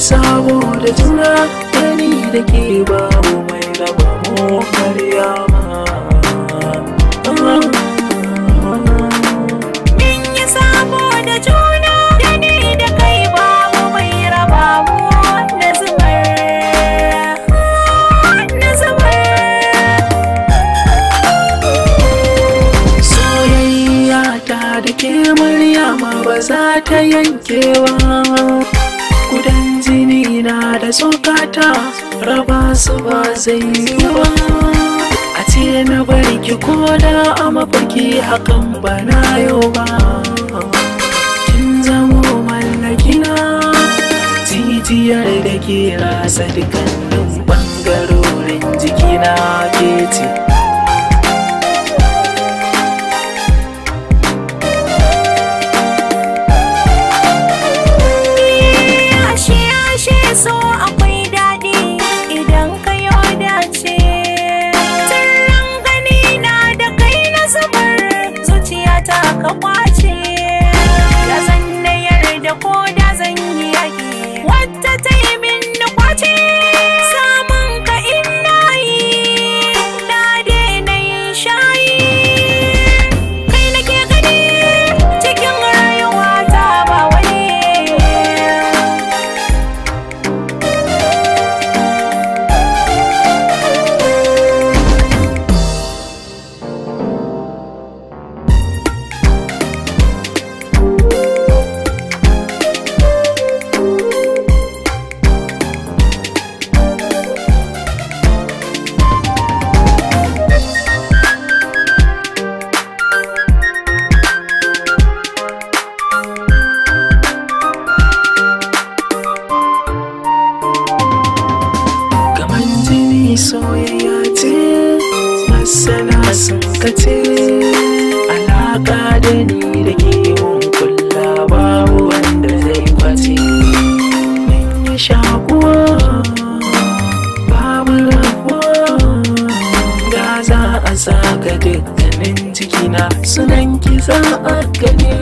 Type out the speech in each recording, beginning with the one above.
sabo da juna gani da ke raba mu yi mai raba mu soyayya ta da ke maryama ba za ta yankewa gudan jini na da tsokata raba su ba zai yi ba. A ce na bari ki koda a mafarki hakan ba na yau ba. Kin zamo mallakina jijiyar da ke rasa dukkanin zuciya ta soyayya ce masana sun kace alaƙa da ni da ke mun kulla babu wanda zai ƙwace. Mun yi shakuwa babu rabuwa da za a saka dukkanin jikina sunan ki za a gane.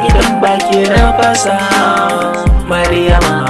Idan ba ke na fasa. Maryama.